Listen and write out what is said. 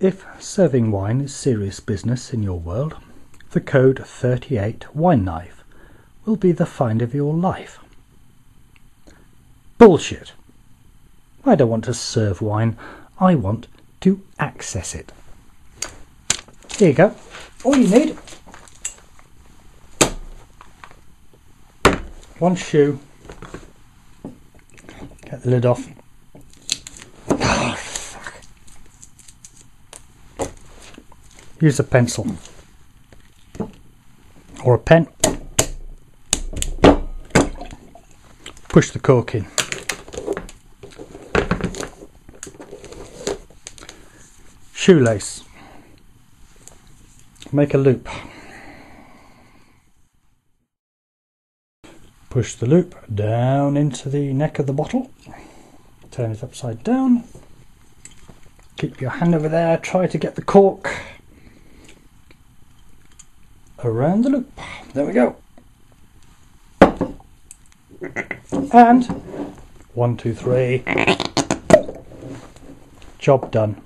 If serving wine is serious business in your world, the code 38 wine knife will be the find of your life. Bullshit. I don't want to serve wine. I want to access it. Here you go. All you need one shoe. Get the lid off. Use a pencil or a pen. Push the cork in. Shoelace. Make a loop. Push the loop down into the neck of the bottle. Turn it upside down. Keep your hand over there. Try to get the cork around the loop. There we go. And one, two, three. Job done.